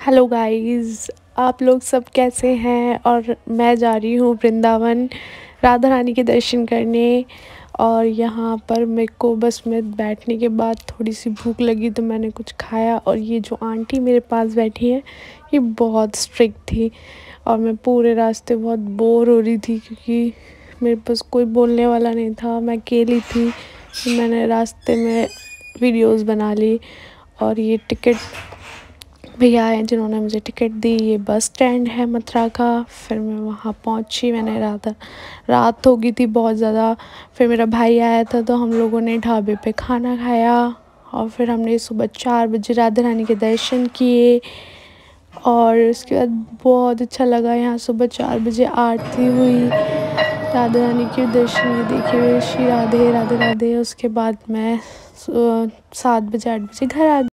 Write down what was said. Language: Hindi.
हेलो गाइस आप लोग सब कैसे हैं? और मैं जा रही हूँ वृंदावन राधा रानी के दर्शन करने। और यहाँ पर मेरे को बस में बैठने के बाद थोड़ी सी भूख लगी तो मैंने कुछ खाया। और ये जो आंटी मेरे पास बैठी है, ये बहुत स्ट्रिक्ट थी। और मैं पूरे रास्ते बहुत बोर हो रही थी, क्योंकि मेरे पास कोई बोलने वाला नहीं था। मैं अकेली थी मैंने रास्ते में वीडियोस बना ली। और ये टिकट भैया आए जिन्होंने मुझे टिकट दी, ये बस स्टैंड है मथुरा का। फिर मैं वहाँ पहुँची, मैंने रात रात हो गई थी बहुत ज़्यादा। फिर मेरा भाई आया था तो हम लोगों ने ढाबे पे खाना खाया और फिर हमने सुबह चार बजे राधा रानी के दर्शन किए और उसके बाद बहुत अच्छा लगा। यहाँ सुबह चार बजे आरती हुई, राधा रानी के दर्शन देखे श्री राधे राधे राधे। उसके बाद मैं सात बजे, आठ बजे घर आ